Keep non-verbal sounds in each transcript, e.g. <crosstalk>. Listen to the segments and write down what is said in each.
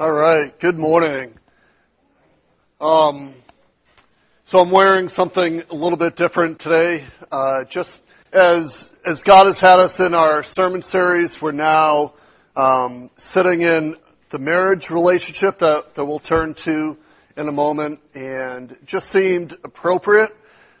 All right. Good morning. Um, so I'm wearing something a little bit different today. Uh, just as as God has had us in our sermon series, we're now um, sitting in the marriage relationship that, that we'll turn to in a moment, and just seemed appropriate.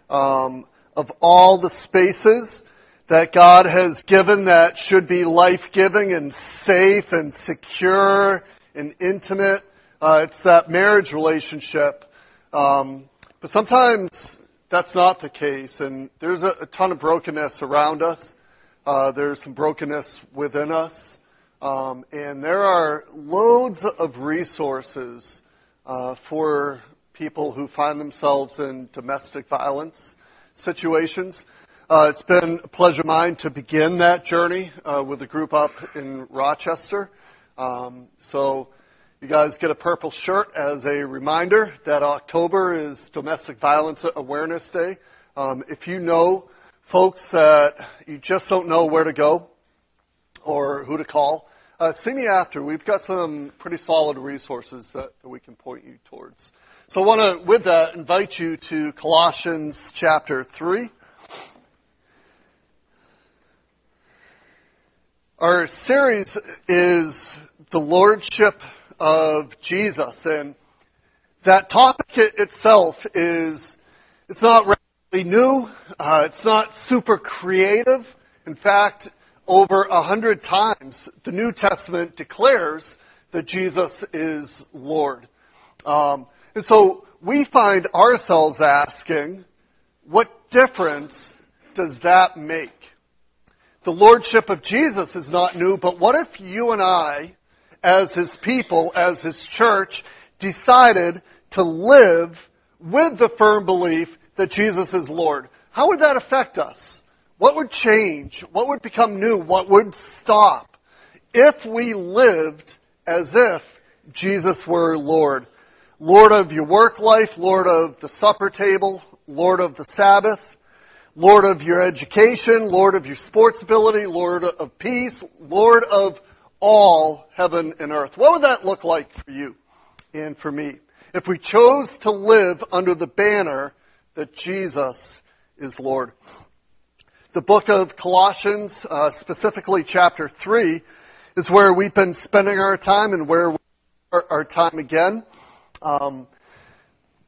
Um, of all the spaces that God has given that should be life-giving and safe and secure and intimate. Uh, it's that marriage relationship. Um, but sometimes that's not the case, and there's a, a ton of brokenness around us. Uh, there's some brokenness within us, um, and there are loads of resources uh, for people who find themselves in domestic violence situations. Uh, it's been a pleasure of mine to begin that journey uh, with a group up in Rochester. Um, so you guys get a purple shirt as a reminder that October is Domestic Violence Awareness Day. Um, if you know folks that you just don't know where to go or who to call, uh, see me after. We've got some pretty solid resources that, that we can point you towards. So I want to, with that, invite you to Colossians chapter 3. Our series is the Lordship of Jesus, and that topic itself is, it's not really new, uh, it's not super creative. In fact, over a hundred times, the New Testament declares that Jesus is Lord. Um, and so we find ourselves asking, what difference does that make? The lordship of Jesus is not new, but what if you and I, as his people, as his church, decided to live with the firm belief that Jesus is Lord? How would that affect us? What would change? What would become new? What would stop if we lived as if Jesus were Lord? Lord of your work life, Lord of the supper table, Lord of the Sabbath, Lord of your education, Lord of your sports ability, Lord of peace, Lord of all heaven and earth. What would that look like for you and for me if we chose to live under the banner that Jesus is Lord? The book of Colossians, uh, specifically chapter 3, is where we've been spending our time and where we our time again. Um,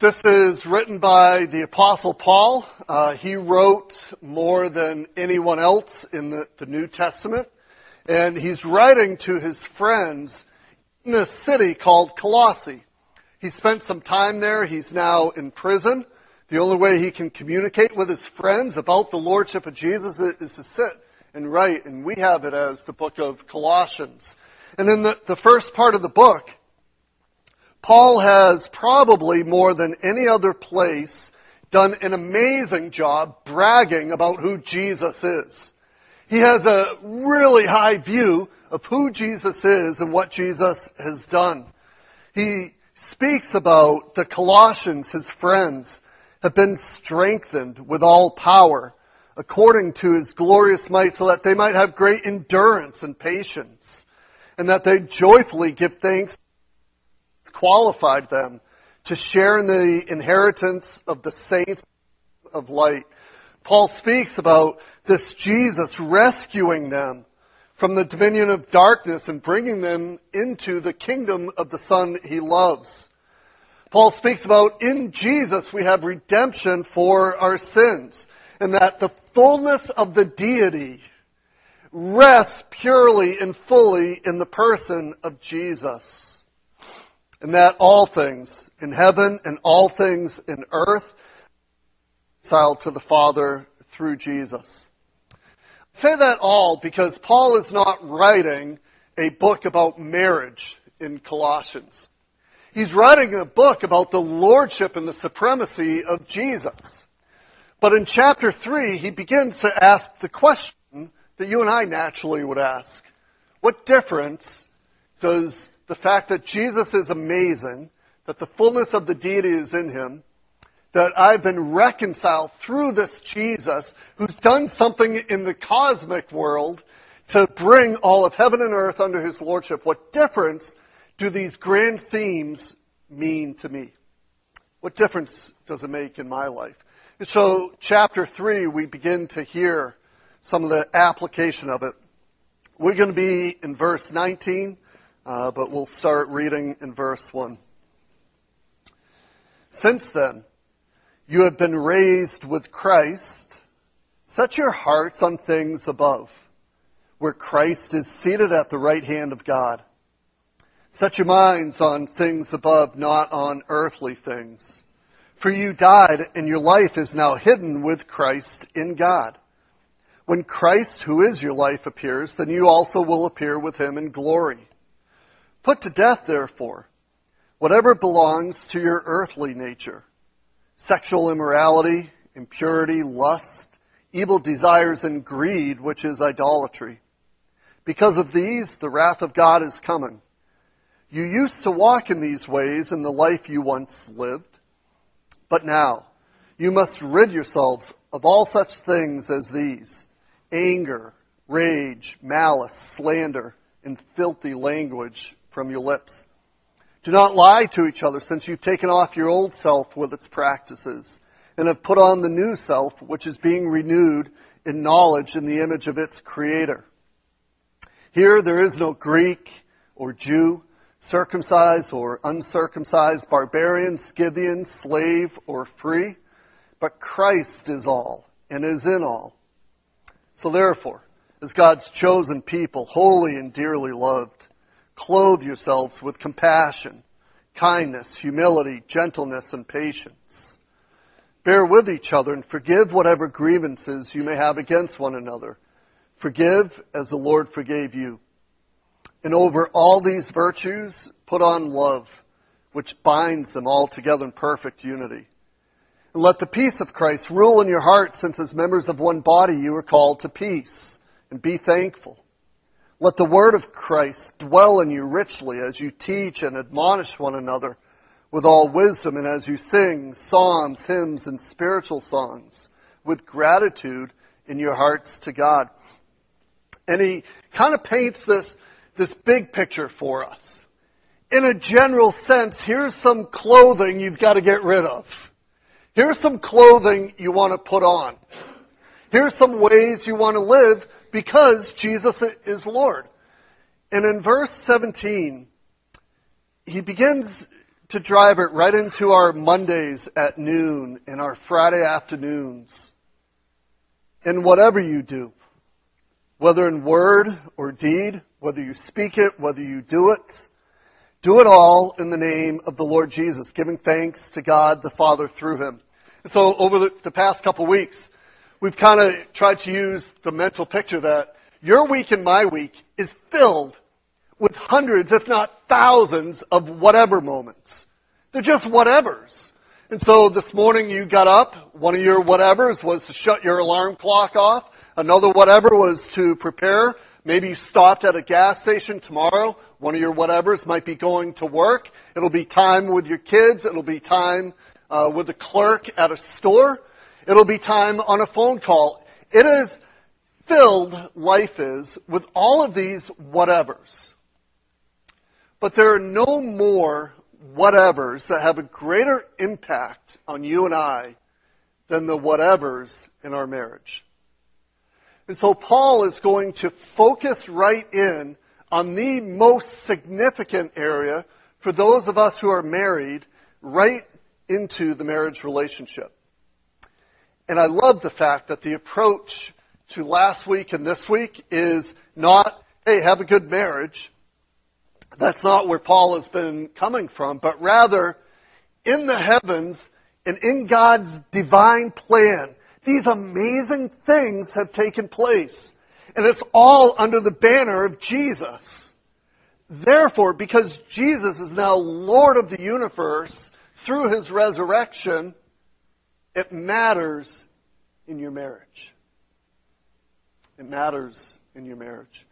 this is written by the Apostle Paul. Uh, he wrote more than anyone else in the, the, New Testament. And he's writing to his friends in a city called Colossae. He spent some time there. He's now in prison. The only way he can communicate with his friends about the Lordship of Jesus is to sit and write. And we have it as the book of Colossians. And in the, the first part of the book, Paul has probably more than any other place done an amazing job bragging about who Jesus is. He has a really high view of who Jesus is and what Jesus has done. He speaks about the Colossians, his friends, have been strengthened with all power according to his glorious might so that they might have great endurance and patience and that they joyfully give thanks qualified them to share in the inheritance of the saints of light. Paul speaks about this Jesus rescuing them from the dominion of darkness and bringing them into the kingdom of the Son he loves. Paul speaks about in Jesus we have redemption for our sins and that the fullness of the deity rests purely and fully in the person of Jesus and that all things in heaven and all things in earth reconciled to the Father through Jesus. I say that all because Paul is not writing a book about marriage in Colossians. He's writing a book about the lordship and the supremacy of Jesus. But in chapter 3, he begins to ask the question that you and I naturally would ask. What difference does the fact that Jesus is amazing, that the fullness of the deity is in him, that I've been reconciled through this Jesus who's done something in the cosmic world to bring all of heaven and earth under his lordship. What difference do these grand themes mean to me? What difference does it make in my life? And so, chapter 3, we begin to hear some of the application of it. We're going to be in verse 19, uh, but we'll start reading in verse 1. Since then, you have been raised with Christ. Set your hearts on things above, where Christ is seated at the right hand of God. Set your minds on things above, not on earthly things. For you died, and your life is now hidden with Christ in God. When Christ, who is your life, appears, then you also will appear with him in glory. Put to death, therefore, whatever belongs to your earthly nature sexual immorality, impurity, lust, evil desires, and greed, which is idolatry. Because of these, the wrath of God is coming. You used to walk in these ways in the life you once lived, but now you must rid yourselves of all such things as these anger, rage, malice, slander, and filthy language from your lips. Do not lie to each other since you've taken off your old self with its practices and have put on the new self which is being renewed in knowledge in the image of its creator. Here there is no Greek or Jew, circumcised or uncircumcised, barbarian, Scythian, slave or free, but Christ is all and is in all. So therefore, as God's chosen people, holy and dearly loved, Clothe yourselves with compassion, kindness, humility, gentleness, and patience. Bear with each other and forgive whatever grievances you may have against one another. Forgive as the Lord forgave you. And over all these virtues, put on love, which binds them all together in perfect unity. And let the peace of Christ rule in your hearts, since as members of one body you are called to peace. And be thankful. Let the word of Christ dwell in you richly as you teach and admonish one another with all wisdom and as you sing psalms, hymns, and spiritual songs with gratitude in your hearts to God. And he kind of paints this, this big picture for us. In a general sense, here's some clothing you've got to get rid of. Here's some clothing you want to put on. Here's some ways you want to live because Jesus is Lord. And in verse 17, he begins to drive it right into our Mondays at noon and our Friday afternoons. And whatever you do, whether in word or deed, whether you speak it, whether you do it, do it all in the name of the Lord Jesus, giving thanks to God the Father through him. And so over the, the past couple weeks, we've kind of tried to use the mental picture that your week and my week is filled with hundreds, if not thousands, of whatever moments. They're just whatevers. And so this morning you got up, one of your whatevers was to shut your alarm clock off, another whatever was to prepare. Maybe you stopped at a gas station tomorrow. One of your whatevers might be going to work. It'll be time with your kids. It'll be time uh, with the clerk at a store. It'll be time on a phone call. It is filled, life is, with all of these whatevers. But there are no more whatevers that have a greater impact on you and I than the whatevers in our marriage. And so Paul is going to focus right in on the most significant area for those of us who are married right into the marriage relationship. And I love the fact that the approach to last week and this week is not, hey, have a good marriage. That's not where Paul has been coming from, but rather in the heavens and in God's divine plan, these amazing things have taken place. And it's all under the banner of Jesus. Therefore, because Jesus is now Lord of the universe through his resurrection, it matters in your marriage. It matters in your marriage.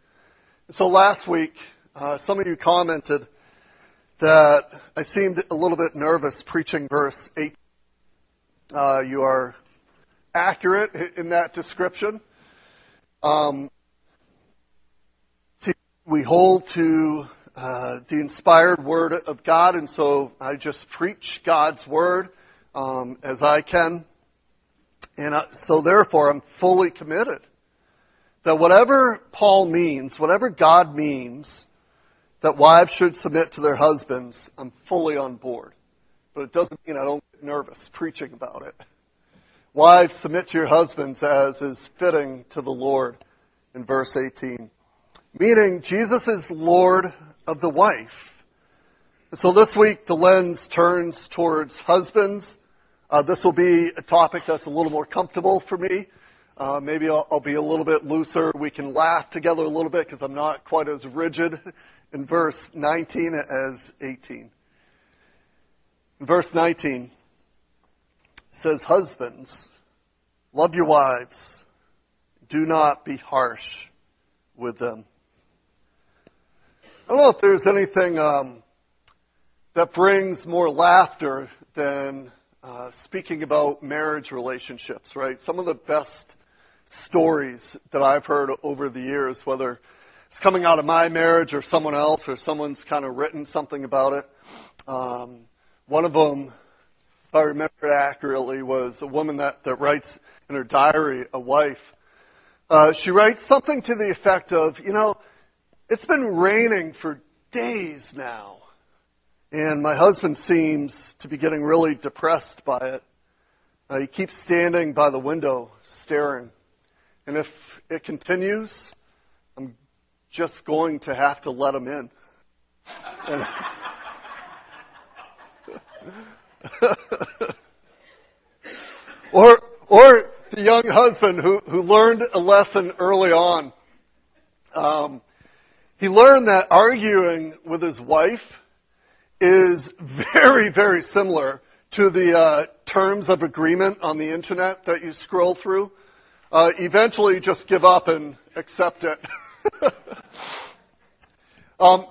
And So last week, uh, some of you commented that I seemed a little bit nervous preaching verse 8. Uh, you are accurate in that description. Um, see, we hold to uh, the inspired word of God, and so I just preach God's word um, as I can. And so therefore, I'm fully committed that whatever Paul means, whatever God means, that wives should submit to their husbands, I'm fully on board. But it doesn't mean I don't get nervous preaching about it. Wives, submit to your husbands as is fitting to the Lord in verse 18. Meaning, Jesus is Lord of the wife. So this week the lens turns towards husbands. Uh, this will be a topic that's a little more comfortable for me. Uh, maybe I'll, I'll, be a little bit looser. We can laugh together a little bit because I'm not quite as rigid <laughs> in verse 19 as 18. In verse 19 says, Husbands, love your wives. Do not be harsh with them. I don't know if there's anything um, that brings more laughter than uh, speaking about marriage relationships, right? Some of the best stories that I've heard over the years, whether it's coming out of my marriage or someone else or someone's kind of written something about it. Um, one of them, if I remember it accurately, was a woman that, that writes in her diary, a wife. Uh, she writes something to the effect of, you know, it's been raining for days now. And my husband seems to be getting really depressed by it. Uh, he keeps standing by the window, staring. And if it continues, I'm just going to have to let him in. And <laughs> or, or the young husband who, who learned a lesson early on. Um, he learned that arguing with his wife is very, very similar to the uh, terms of agreement on the internet that you scroll through. Uh, eventually, just give up and accept it. <laughs> um,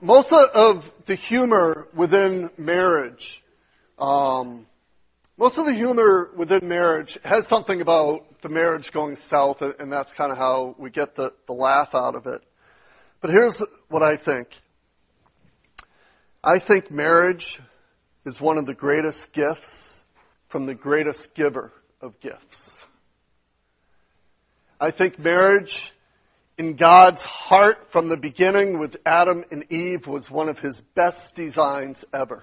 most of the humor within marriage, um, most of the humor within marriage has something about the marriage going south, and that's kind of how we get the, the laugh out of it. But here's what I think. I think marriage is one of the greatest gifts from the greatest giver of gifts. I think marriage in God's heart from the beginning with Adam and Eve was one of his best designs ever.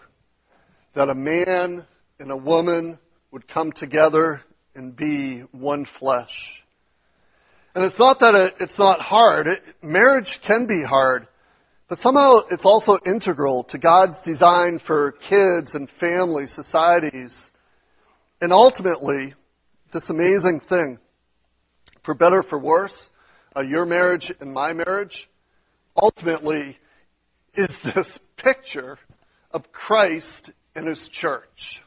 That a man and a woman would come together and be one flesh. And it's not that it's not hard. It, marriage can be hard. But somehow it's also integral to God's design for kids and families, societies, and ultimately, this amazing thing, for better for worse, uh, your marriage and my marriage, ultimately is <laughs> this picture of Christ and His church.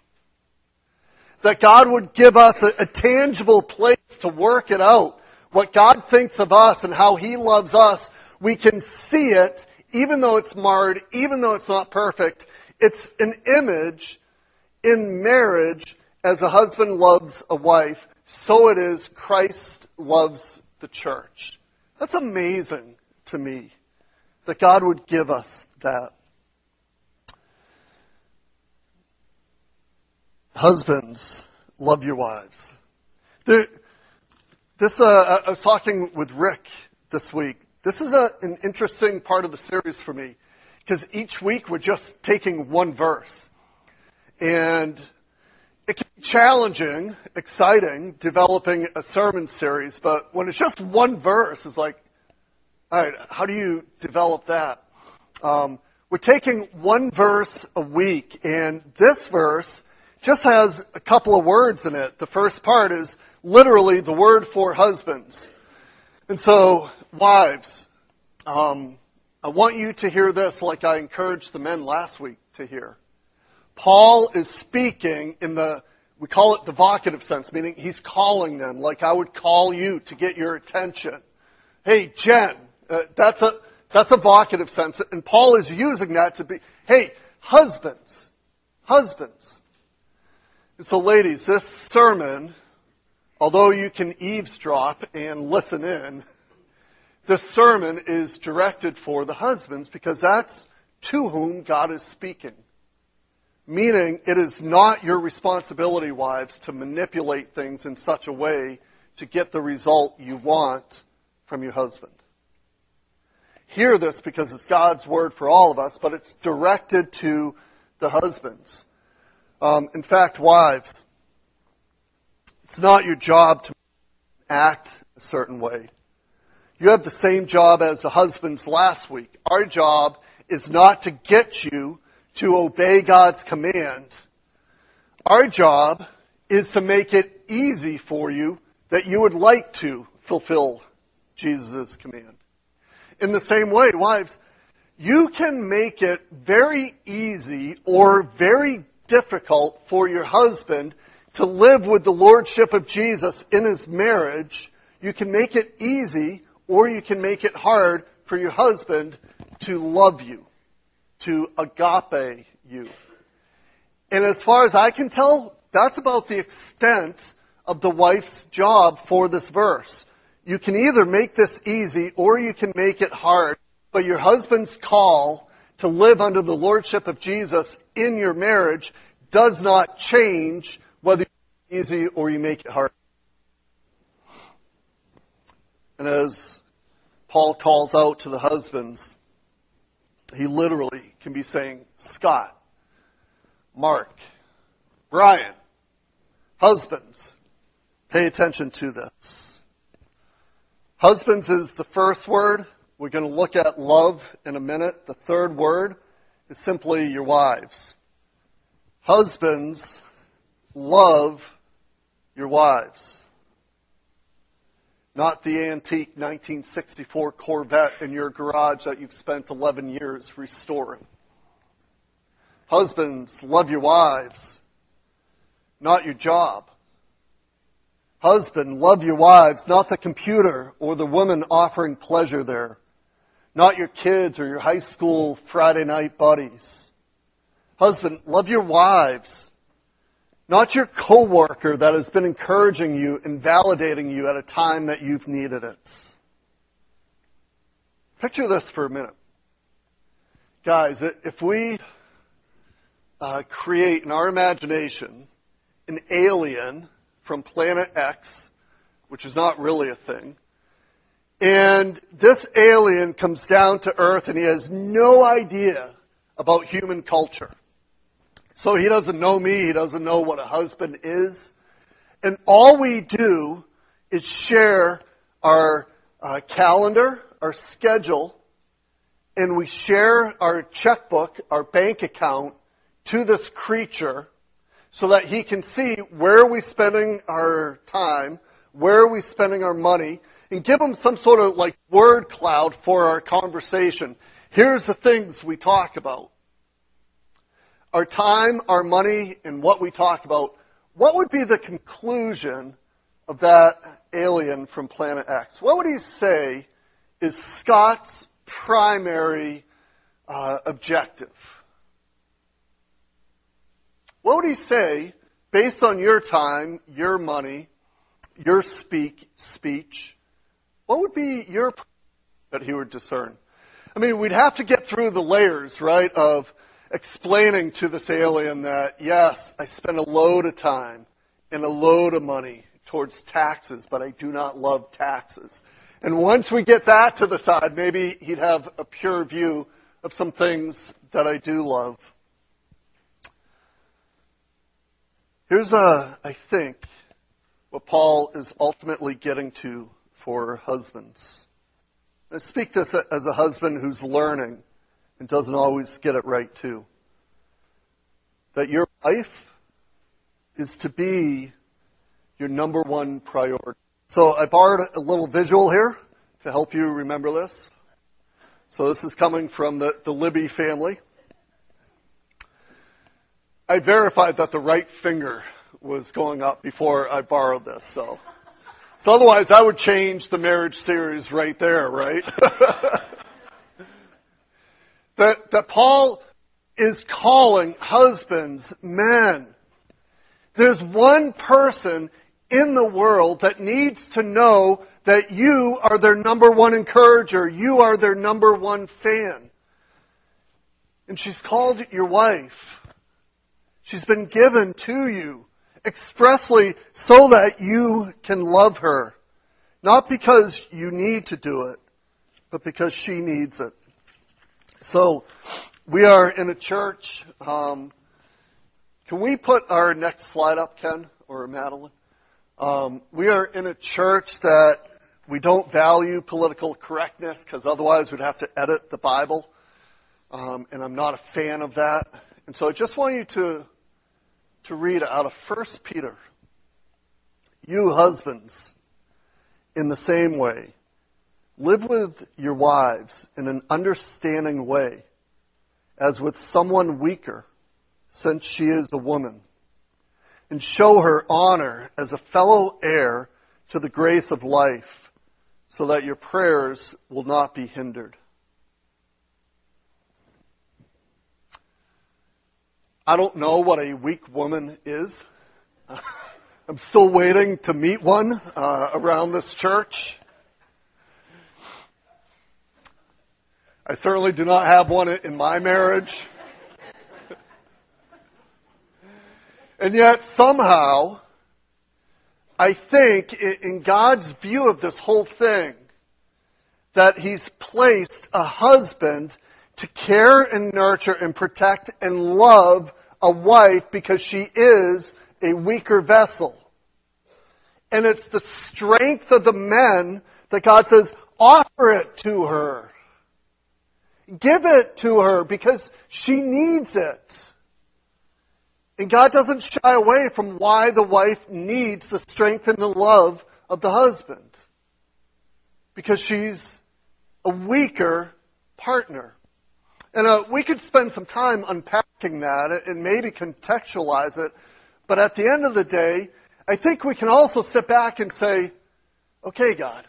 That God would give us a, a tangible place to work it out. What God thinks of us and how He loves us, we can see it even though it's marred, even though it's not perfect, it's an image in marriage as a husband loves a wife, so it is Christ loves the church. That's amazing to me that God would give us that. Husbands, love your wives. this, uh, I was talking with Rick this week this is a, an interesting part of the series for me because each week we're just taking one verse. And it can be challenging, exciting, developing a sermon series, but when it's just one verse, it's like, alright, how do you develop that? Um, we're taking one verse a week, and this verse just has a couple of words in it. The first part is literally the word for husbands. And so, wives, um, I want you to hear this like I encouraged the men last week to hear. Paul is speaking in the, we call it the vocative sense, meaning he's calling them like I would call you to get your attention. Hey, Jen, uh, that's a, that's a vocative sense. And Paul is using that to be, hey, husbands, husbands. And so ladies, this sermon although you can eavesdrop and listen in, this sermon is directed for the husbands because that's to whom God is speaking. Meaning, it is not your responsibility, wives, to manipulate things in such a way to get the result you want from your husband. Hear this because it's God's word for all of us, but it's directed to the husbands. Um, in fact, wives, it's not your job to act a certain way. You have the same job as the husbands last week. Our job is not to get you to obey God's command. Our job is to make it easy for you that you would like to fulfill Jesus' command. In the same way, wives, you can make it very easy or very difficult for your husband to live with the lordship of Jesus in his marriage. You can make it easy or you can make it hard for your husband to love you, to agape you. And as far as I can tell, that's about the extent of the wife's job for this verse. You can either make this easy or you can make it hard, but your husband's call to live under the lordship of Jesus in your marriage does not change whether you make it easy or you make it hard. And as Paul calls out to the husbands, he literally can be saying, Scott, Mark, Brian, husbands, pay attention to this. Husbands is the first word. We're going to look at love in a minute. The third word is simply your wives. Husbands, love your wives not the antique 1964 Corvette in your garage that you've spent 11 years restoring. Husbands, love your wives, not your job. Husband, love your wives, not the computer or the woman offering pleasure there. Not your kids or your high school Friday night buddies. Husband, love your wives, not your coworker that has been encouraging you and validating you at a time that you've needed it. Picture this for a minute. Guys, if we uh, create in our imagination an alien from planet X, which is not really a thing, and this alien comes down to Earth and he has no idea about human culture. So he doesn't know me. He doesn't know what a husband is. And all we do is share our uh, calendar, our schedule, and we share our checkbook, our bank account to this creature so that he can see where are we spending our time, where are we spending our money, and give him some sort of like word cloud for our conversation. Here's the things we talk about our time, our money, and what we talk about, what would be the conclusion of that alien from planet X? What would he say is Scott's primary uh, objective? What would he say, based on your time, your money, your speak, speech, what would be your that he would discern? I mean, we'd have to get through the layers, right, of explaining to this alien that, yes, I spend a load of time and a load of money towards taxes, but I do not love taxes. And once we get that to the side, maybe he'd have a pure view of some things that I do love. Here's a, I think, what Paul is ultimately getting to for husbands. I speak this as a husband who's learning and doesn't always get it right too. That your life is to be your number one priority. So I borrowed a little visual here to help you remember this. So this is coming from the, the Libby family. I verified that the right finger was going up before I borrowed this, so. So otherwise I would change the marriage series right there, right? <laughs> that, that Paul is calling husbands, men. There's one person in the world that needs to know that you are their number one encourager. You are their number one fan. And she's called your wife. She's been given to you expressly so that you can love her. Not because you need to do it, but because she needs it. So, we are in a church. Um, can we put our next slide up, Ken or Madeline? Um, we are in a church that we don't value political correctness because otherwise we'd have to edit the Bible, um, and I'm not a fan of that. And so I just want you to to read out of 1 Peter. You husbands, in the same way, live with your wives in an understanding way, as with someone weaker, since she is a woman, and show her honor as a fellow heir to the grace of life, so that your prayers will not be hindered. I don't know what a weak woman is. <laughs> I'm still waiting to meet one uh, around this church. I certainly do not have one in my marriage. and yet somehow, I think in God's view of this whole thing, that He's placed a husband to care and nurture and protect and love a wife because she is a weaker vessel. And it's the strength of the men that God says, offer it to her. Give it to her because she needs it. And God doesn't shy away from why the wife needs the strength and the love of the husband. Because she's a weaker partner. And uh, we could spend some time unpacking that and maybe contextualize it. But at the end of the day, I think we can also sit back and say, okay, God,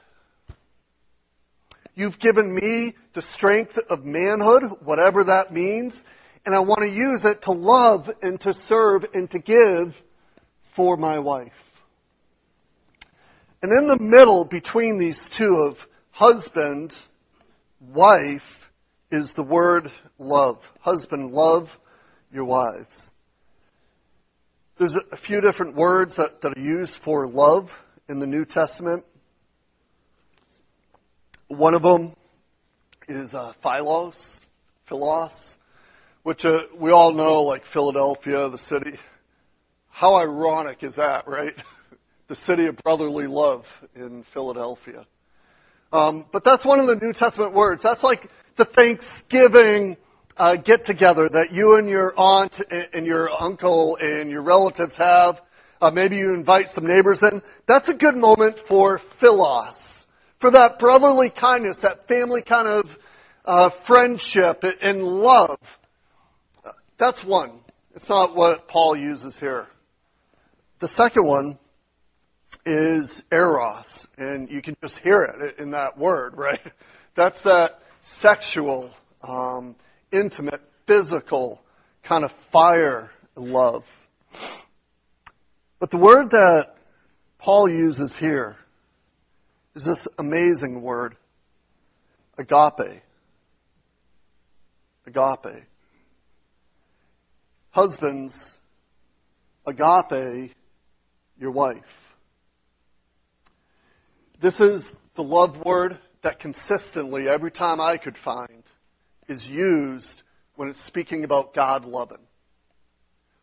you've given me the strength of manhood, whatever that means, and I want to use it to love and to serve and to give for my wife. And in the middle between these two of husband, wife, is the word love. Husband, love your wives. There's a few different words that, that are used for love in the New Testament. One of them is uh, philos, philos, which uh, we all know, like Philadelphia, the city. How ironic is that, right? <laughs> the city of brotherly love in Philadelphia. Um, but that's one of the New Testament words. That's like the Thanksgiving uh, get together that you and your aunt and your uncle and your relatives have. Uh, maybe you invite some neighbors in. That's a good moment for philos, for that brotherly kindness, that family kind of uh, friendship and love. That's one. It's not what Paul uses here. The second one is eros, and you can just hear it in that word, right? <laughs> That's that sexual, um, intimate, physical kind of fire love. But the word that Paul uses here is this amazing word, agape. Agape. Husbands, agape your wife. This is the love word that consistently, every time I could find, is used when it's speaking about God loving.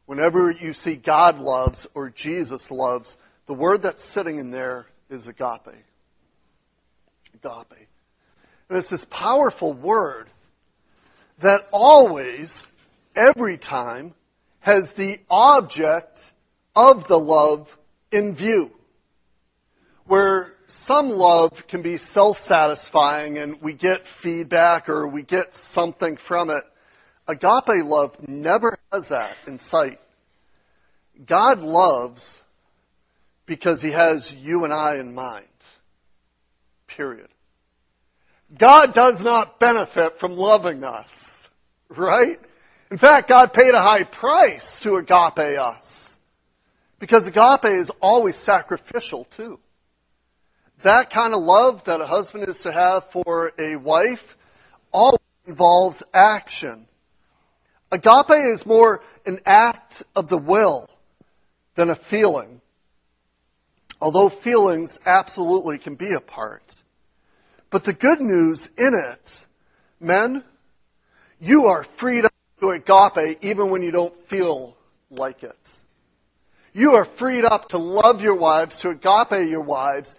Whenever you see God loves or Jesus loves, the word that's sitting in there is agape. Agape. And it's this powerful word that always, every time, has the object of the love in view. Where some love can be self-satisfying and we get feedback or we get something from it. Agape love never has that in sight. God loves because he has you and I in mind. Period. God does not benefit from loving us. Right? In fact, God paid a high price to agape us. Because agape is always sacrificial too. That kind of love that a husband is to have for a wife always involves action. Agape is more an act of the will than a feeling. Although feelings absolutely can be a part. But the good news in it, men, you are freed up to agape even when you don't feel like it. You are freed up to love your wives, to agape your wives,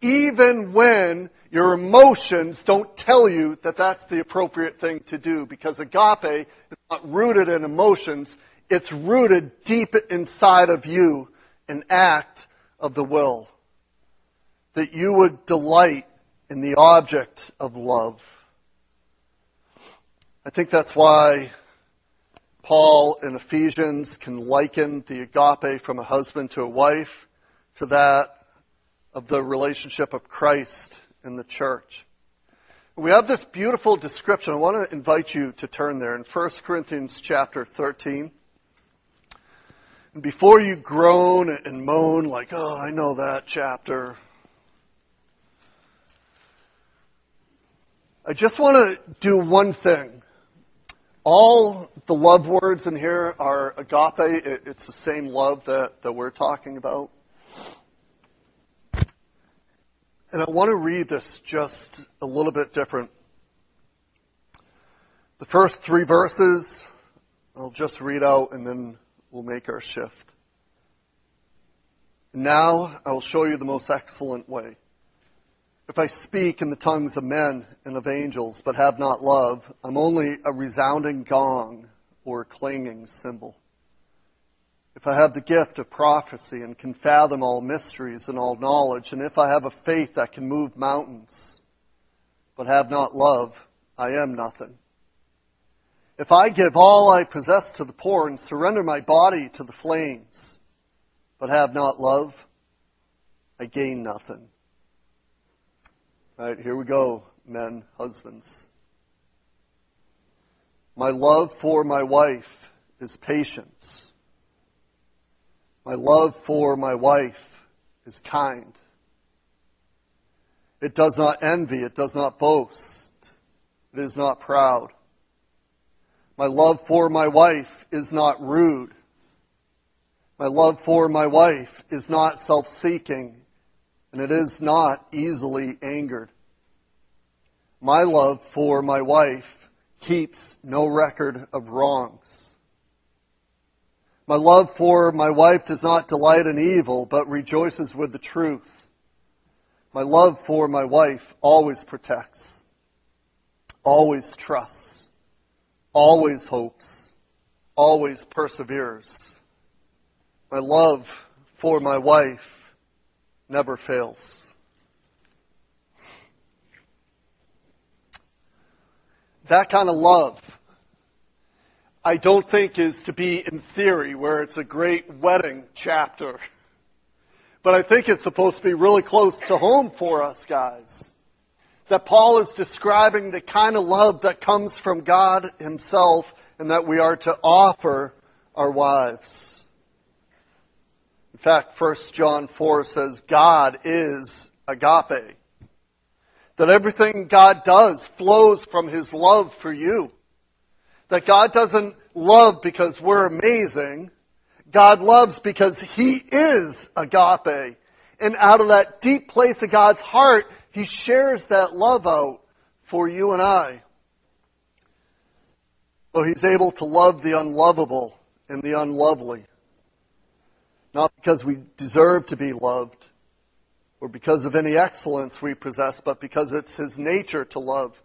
even when your emotions don't tell you that that's the appropriate thing to do because agape is not rooted in emotions. It's rooted deep inside of you, an act of the will. That you would delight in the object of love. I think that's why Paul in Ephesians can liken the agape from a husband to a wife to that of the relationship of Christ in the church. We have this beautiful description. I want to invite you to turn there in 1 Corinthians chapter 13. And before you groan and moan like, oh, I know that chapter, I just want to do one thing. All the love words in here are agape. It's the same love that, that we're talking about. And I want to read this just a little bit different. The first three verses, I'll just read out and then we'll make our shift. Now I will show you the most excellent way. If I speak in the tongues of men and of angels, but have not love, I'm only a resounding gong or a clanging cymbal if I have the gift of prophecy and can fathom all mysteries and all knowledge, and if I have a faith that can move mountains, but have not love, I am nothing. If I give all I possess to the poor and surrender my body to the flames, but have not love, I gain nothing. All right, here we go, men, husbands. My love for my wife is patience. My love for my wife is kind. It does not envy. It does not boast. It is not proud. My love for my wife is not rude. My love for my wife is not self-seeking, and it is not easily angered. My love for my wife keeps no record of wrongs. My love for my wife does not delight in evil, but rejoices with the truth. My love for my wife always protects, always trusts, always hopes, always perseveres. My love for my wife never fails. That kind of love I don't think is to be in theory where it's a great wedding chapter. But I think it's supposed to be really close to home for us guys. That Paul is describing the kind of love that comes from God himself and that we are to offer our wives. In fact, 1 John 4 says God is agape. That everything God does flows from his love for you. That God doesn't love because we're amazing. God loves because He is agape. And out of that deep place of God's heart, He shares that love out for you and I. So He's able to love the unlovable and the unlovely. Because we deserve to be loved or because of any excellence we possess, but because it's His nature to love.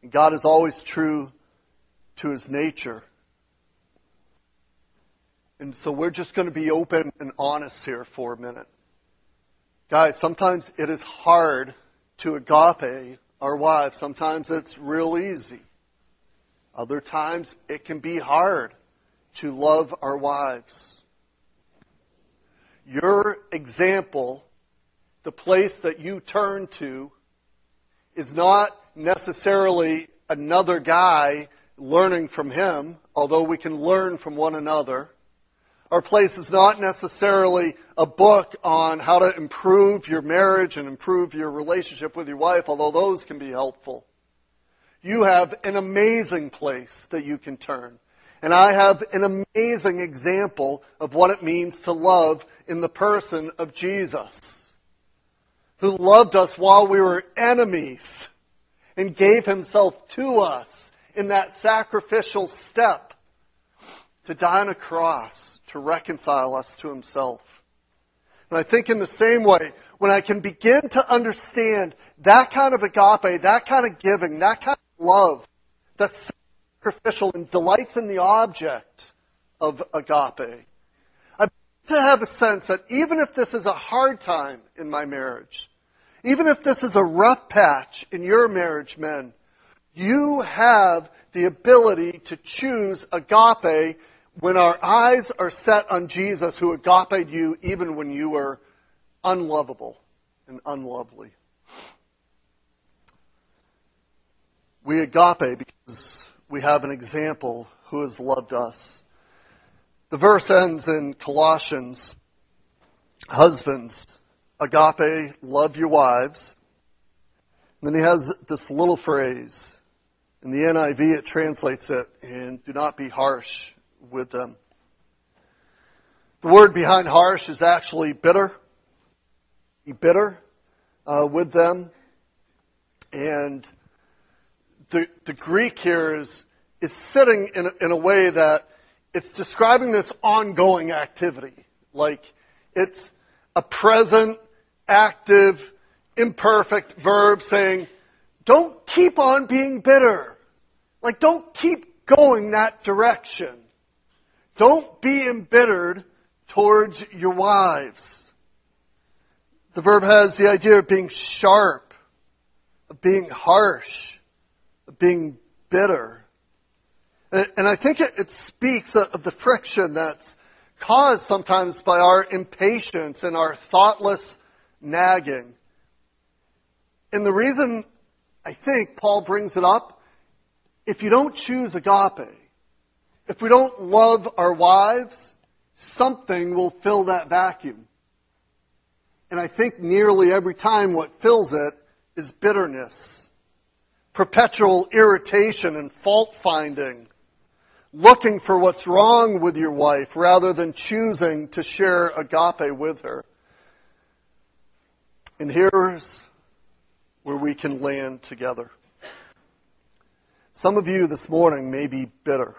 And God is always true to his nature. And so we're just going to be open and honest here for a minute. Guys, sometimes it is hard to agape our wives. Sometimes it's real easy. Other times it can be hard to love our wives. Your example, the place that you turn to, is not necessarily another guy learning from him, although we can learn from one another, Our place is not necessarily a book on how to improve your marriage and improve your relationship with your wife, although those can be helpful. You have an amazing place that you can turn. And I have an amazing example of what it means to love in the person of Jesus, who loved us while we were enemies and gave himself to us in that sacrificial step to die on a cross to reconcile us to himself. And I think in the same way, when I can begin to understand that kind of agape, that kind of giving, that kind of love, that's sacrificial and delights in the object of agape, to have a sense that even if this is a hard time in my marriage, even if this is a rough patch in your marriage, men, you have the ability to choose agape when our eyes are set on Jesus who agape you even when you were unlovable and unlovely. We agape because we have an example who has loved us. The verse ends in Colossians, husbands, agape, love your wives. And then he has this little phrase. In the NIV it translates it, and do not be harsh with them. The word behind harsh is actually bitter. Be bitter uh, with them. And the, the Greek here is, is sitting in a, in a way that it's describing this ongoing activity. Like it's a present, active, imperfect verb saying, don't keep on being bitter. Like don't keep going that direction. Don't be embittered towards your wives. The verb has the idea of being sharp, of being harsh, of being bitter. And I think it, speaks of the friction that's caused sometimes by our impatience and our thoughtless nagging. And the reason I think Paul brings it up, if you don't choose agape, if we don't love our wives, something will fill that vacuum. And I think nearly every time what fills it is bitterness, perpetual irritation and fault finding, looking for what's wrong with your wife rather than choosing to share agape with her. And here's where we can land together. Some of you this morning may be bitter.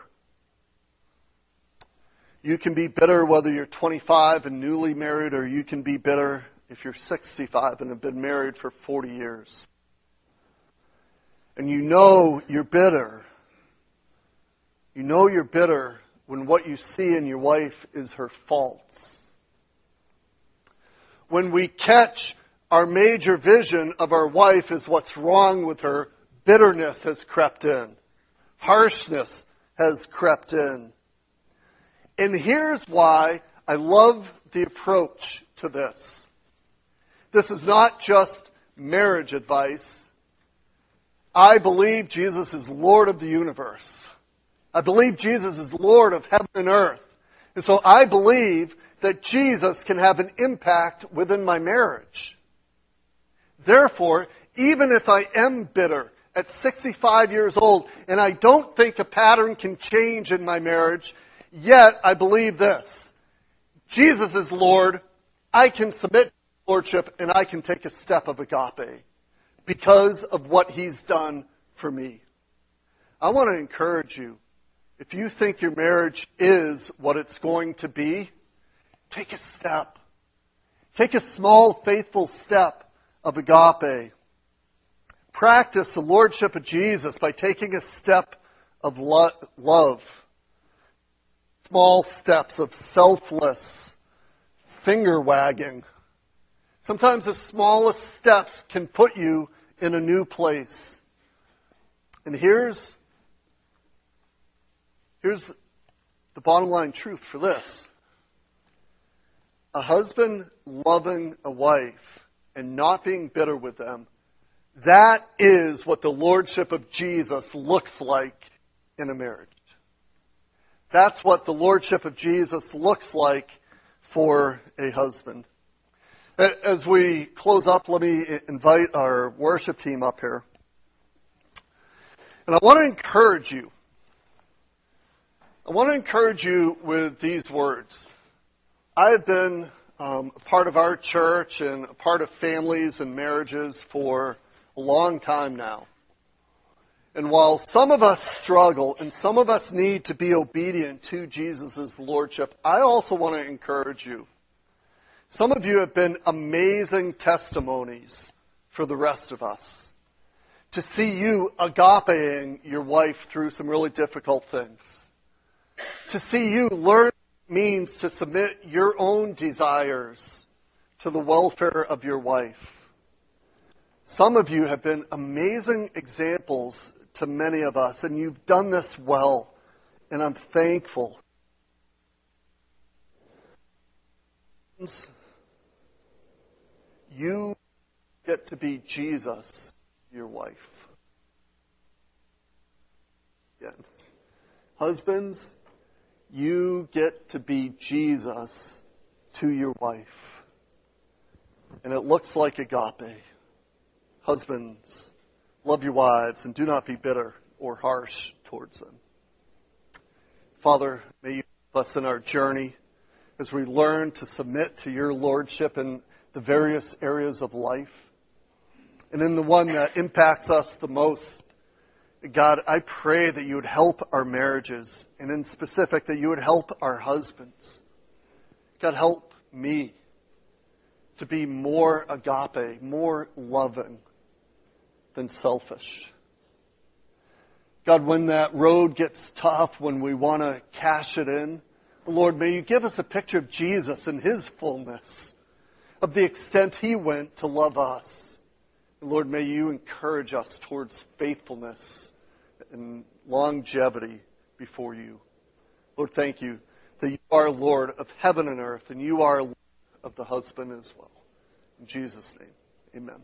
You can be bitter whether you're 25 and newly married, or you can be bitter if you're 65 and have been married for 40 years. And you know you're bitter. You know you're bitter when what you see in your wife is her faults. When we catch our major vision of our wife is what's wrong with her, bitterness has crept in. Harshness has crept in. And here's why I love the approach to this. This is not just marriage advice. I believe Jesus is Lord of the universe. I believe Jesus is Lord of heaven and earth. And so I believe that Jesus can have an impact within my marriage. Therefore, even if I am bitter at 65 years old and I don't think a pattern can change in my marriage, Yet, I believe this. Jesus is Lord. I can submit to Lordship and I can take a step of agape because of what He's done for me. I want to encourage you. If you think your marriage is what it's going to be, take a step. Take a small, faithful step of agape. Practice the Lordship of Jesus by taking a step of lo- love small steps of selfless finger wagging. Sometimes the smallest steps can put you in a new place. And here's, here's the bottom line truth for this. A husband loving a wife and not being bitter with them, that is what the lordship of Jesus looks like in a marriage. That's what the Lordship of Jesus looks like for a husband. As we close up, let me invite our worship team up here. And I want to encourage you. I want to encourage you with these words. I have been um, a part of our church and a part of families and marriages for a long time now. And while some of us struggle and some of us need to be obedient to Jesus' Lordship, I also want to encourage you. Some of you have been amazing testimonies for the rest of us. To see you agapeing your wife through some really difficult things. To see you learn means to submit your own desires to the welfare of your wife. Some of you have been amazing examples to many of us, and you've done this well, and I'm thankful. You get to be Jesus, your wife. Again. Husbands, you get to be Jesus to your wife. And it looks like agape. Husbands, love your wives and do not be bitter or harsh towards them. Father, may you help us in our journey as we learn to submit to your lordship in the various areas of life. And in the one that impacts us the most, God, I pray that you would help our marriages, and in specific, that you would help our husbands. God, help me to be more agape, more loving than selfish. God, when that road gets tough, when we want to cash it in, Lord, may you give us a picture of Jesus in his fullness, of the extent he went to love us. Lord, may you encourage us towards faithfulness and longevity before you. Lord, thank you that you are Lord of heaven and earth, and you are Lord of the husband as well. In Jesus' name, amen.